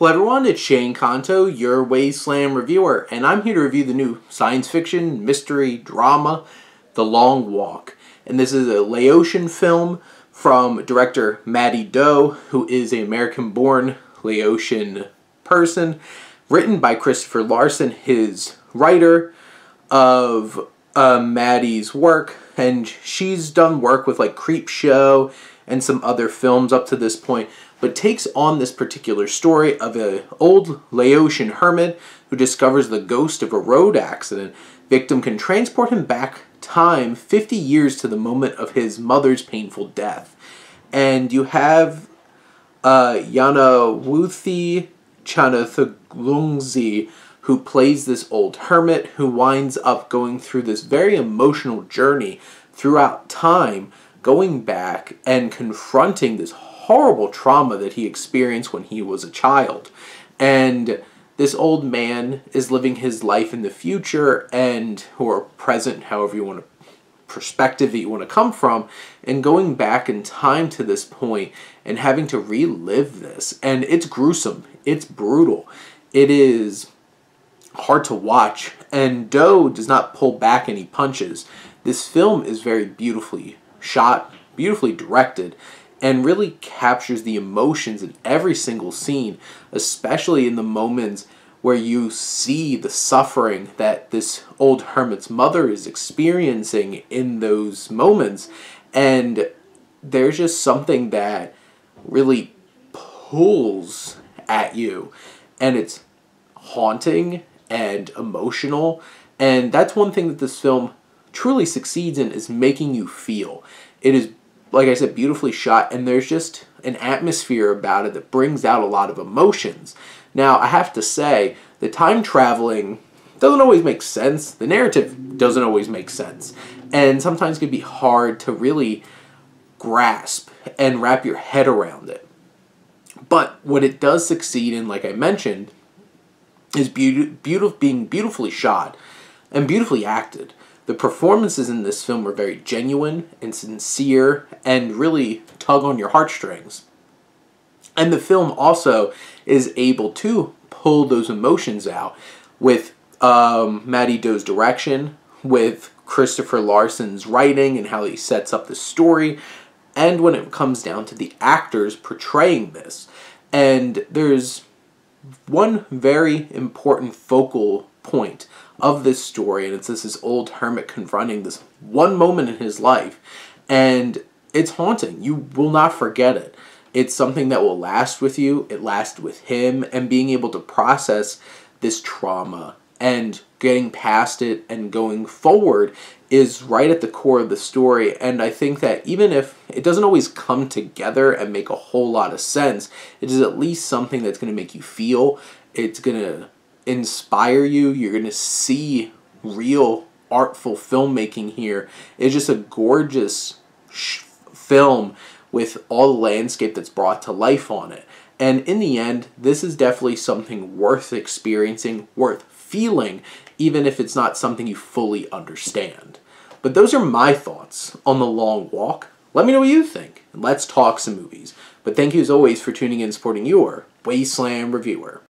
Hello everyone, it's Shane Kanto, your Wasteland reviewer, and I'm here to review the new science fiction, mystery, drama, The Long Walk. And this is a Laotian film from director Mattie Do, who is an American-born Laotian person, written by Christopher Larsen, his writer of uh, Mattie's work, and she's done work with like Creep Show and some other films up to this point, but takes on this particular story of an old Laotian hermit who discovers the ghost of a road accident. Victim can transport him back time 50 years to the moment of his mother's painful death. And you have uh, Yannawoutthi Chanthalungsy, who plays this old hermit who winds up going through this very emotional journey throughout time, going back and confronting this horrible trauma that he experienced when he was a child. And this old man is living his life in the future and or present, however you want to perspective that you want to come from and going back in time to this point and having to relive this. And it's gruesome. It's brutal. It is hard to watch. And Do does not pull back any punches. This film is very beautifully shot beautifully directed and really captures the emotions in every single scene especially in the moments where you see the suffering that this old hermit's mother is experiencing in those moments. And there's just something that really pulls at you. And it's haunting and emotional. And that's one thing that this film truly succeeds in is making you feel. It is, like I said, beautifully shot. And there's just an atmosphere about it that brings out a lot of emotions. Now, I have to say, the time traveling doesn't always make sense. The narrative doesn't always make sense. And sometimes it can be hard to really grasp and wrap your head around it. But what it does succeed in, like I mentioned, is beautiful, being beautifully shot and beautifully acted. The performances in this film are very genuine and sincere and really tug on your heartstrings. And the film also is able to pull those emotions out with um, Mattie Do's direction, with Christopher Larsen's writing and how he sets up the story, and when it comes down to the actors portraying this. And there's one very important focal point of this story, and it's this, this old hermit confronting this one moment in his life, and it's haunting. You will not forget it it's something that will last with you. It lasts with him and being able to process this trauma and getting past it and going forward is right at the core of the story. And I think that even if it doesn't always come together and make a whole lot of sense, it is at least something that's going to make you feel. It's going to inspire you. You're going to see real artful filmmaking here. It's just a gorgeous film with all the landscape that's brought to life on it. And in the end, this is definitely something worth experiencing, worth feeling, even if it's not something you fully understand. But those are my thoughts on The Long Walk. Let me know what you think, and let's talk some movies. But thank you as always for tuning in and supporting your Wasteland Reviewer.